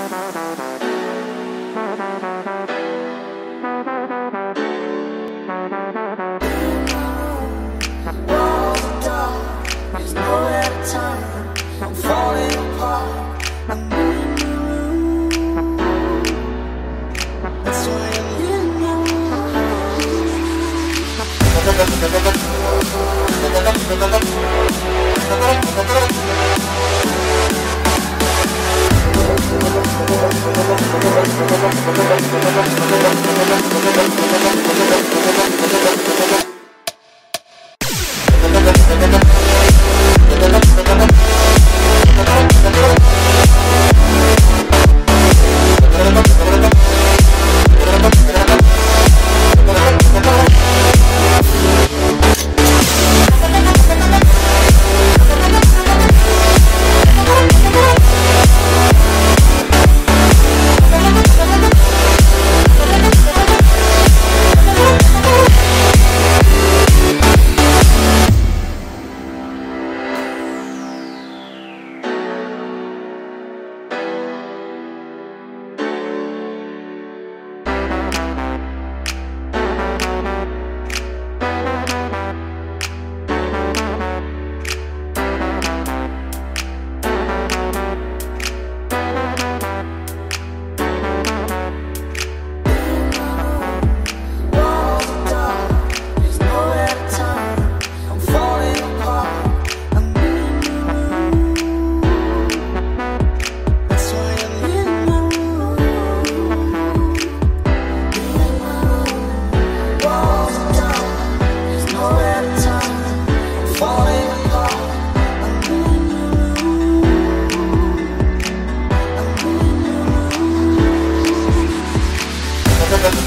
There's nowhere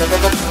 Thank.